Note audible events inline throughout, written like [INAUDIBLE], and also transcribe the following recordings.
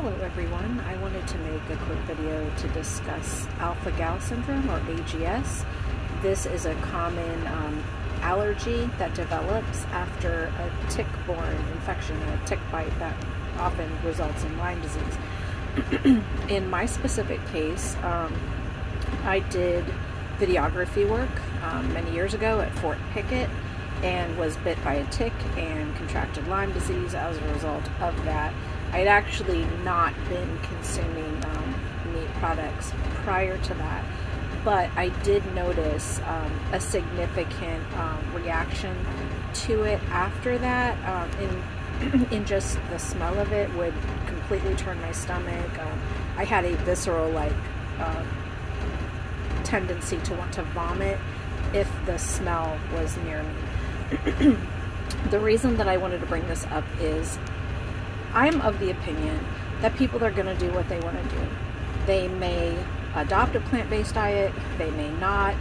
Hello everyone, I wanted to make a quick video to discuss alpha-gal syndrome or AGS. This is a common um, allergy that develops after a tick-borne infection, a tick bite that often results in Lyme disease. [CLEARS THROAT] in my specific case, um, I did videography work um, many years ago at Fort Pickett and was bit by a tick and contracted Lyme disease as a result of that. I'd actually not been consuming um, meat products prior to that, but I did notice um, a significant um, reaction to it after that. Um, in [CLEARS THROAT] in just the smell of it would completely turn my stomach. Um, I had a visceral like uh, tendency to want to vomit if the smell was near me. [CLEARS THROAT] the reason that I wanted to bring this up is I'm of the opinion that people are going to do what they want to do. They may adopt a plant based diet, they may not.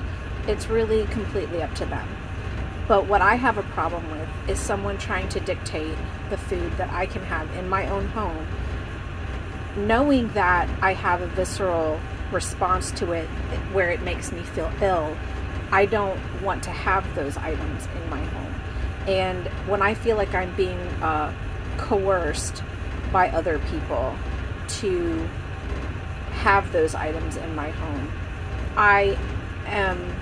It's really completely up to them. But what I have a problem with is someone trying to dictate the food that I can have in my own home, knowing that I have a visceral response to it where it makes me feel ill. I don't want to have those items in my home. And when I feel like I'm being uh, coerced by other people to have those items in my home. I am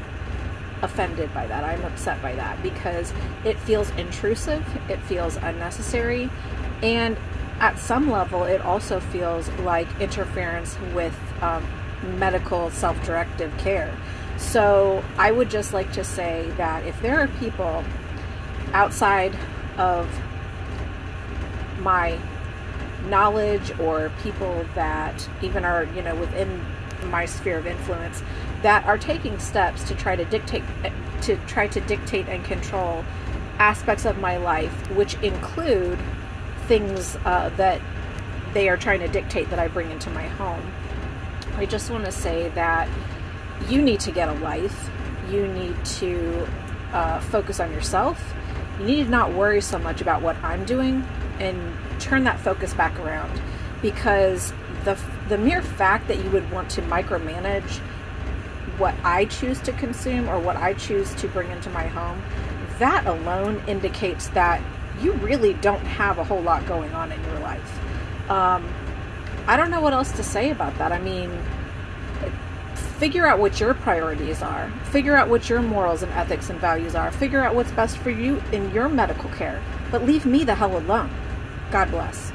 offended by that. I'm upset by that because it feels intrusive, it feels unnecessary, and at some level, it also feels like interference with um, medical self directive care. So, I would just like to say that if there are people outside of my knowledge or people that even are you know within my sphere of influence that are taking steps to try to dictate to try to dictate and control aspects of my life which include things uh, that they are trying to dictate that I bring into my home. I just want to say that you need to get a life. You need to uh, focus on yourself. You need to not worry so much about what I'm doing and turn that focus back around because the the mere fact that you would want to micromanage what I choose to consume or what I choose to bring into my home, that alone indicates that you really don't have a whole lot going on in your life. Um, I don't know what else to say about that. I mean, figure out what your priorities are, figure out what your morals and ethics and values are, figure out what's best for you in your medical care, but leave me the hell alone. God bless.